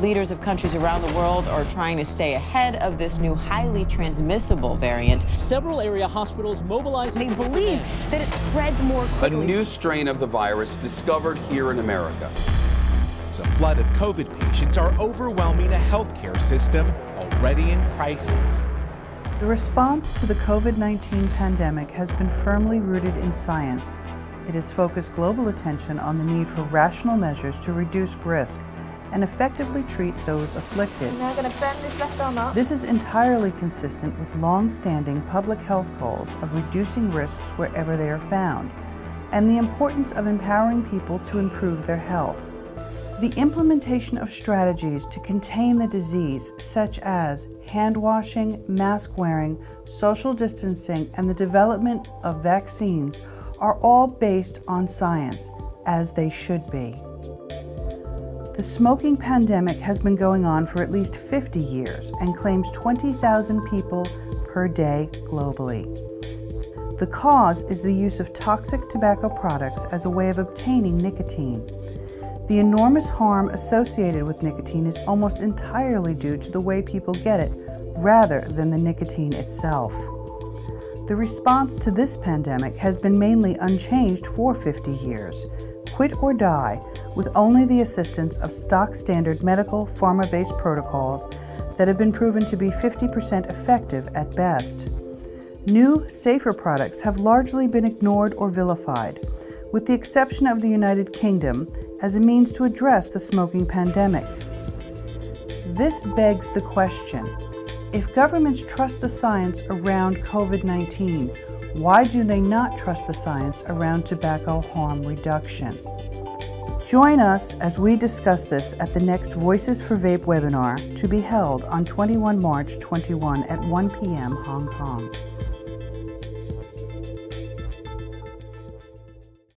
Leaders of countries around the world are trying to stay ahead of this new highly transmissible variant. Several area hospitals mobilizing. They believe that it spreads more quickly. A new strain of the virus discovered here in America. A flood of COVID patients are overwhelming a healthcare system already in crisis. The response to the COVID 19 pandemic has been firmly rooted in science. It has focused global attention on the need for rational measures to reduce risk and effectively treat those afflicted. This is entirely consistent with long standing public health goals of reducing risks wherever they are found and the importance of empowering people to improve their health. The implementation of strategies to contain the disease, such as hand washing, mask wearing, social distancing, and the development of vaccines, are all based on science, as they should be. The smoking pandemic has been going on for at least 50 years and claims 20,000 people per day globally. The cause is the use of toxic tobacco products as a way of obtaining nicotine. The enormous harm associated with nicotine is almost entirely due to the way people get it, rather than the nicotine itself. The response to this pandemic has been mainly unchanged for 50 years quit or die, with only the assistance of stock standard medical pharma based protocols that have been proven to be 50% effective at best. New, safer products have largely been ignored or vilified, with the exception of the United Kingdom as a means to address the smoking pandemic. This begs the question if governments trust the science around COVID 19, why do they not trust the science around tobacco harm reduction? Join us as we discuss this at the next Voices for Vape webinar to be held on 21 March 21 at 1 p.m. Hong Kong.